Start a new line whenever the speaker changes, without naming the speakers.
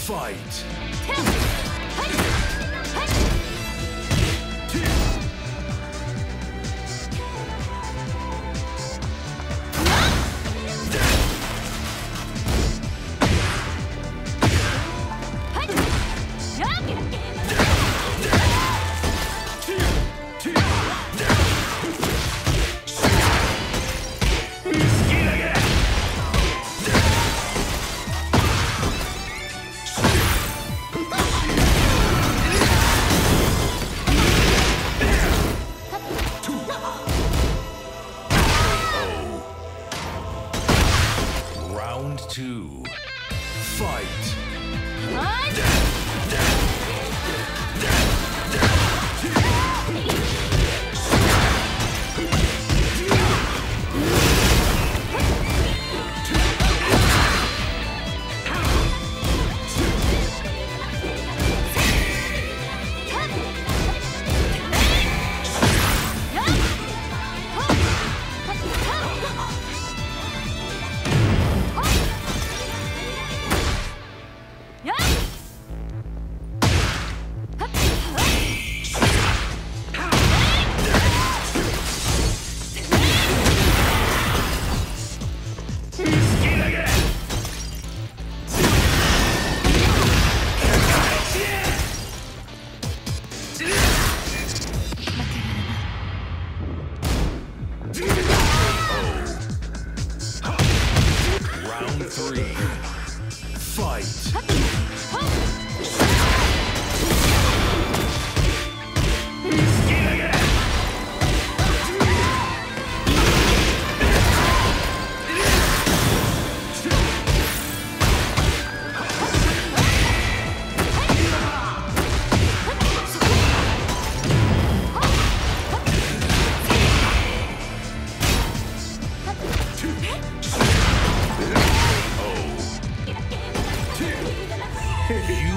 Fight! two, fight! What? fight! you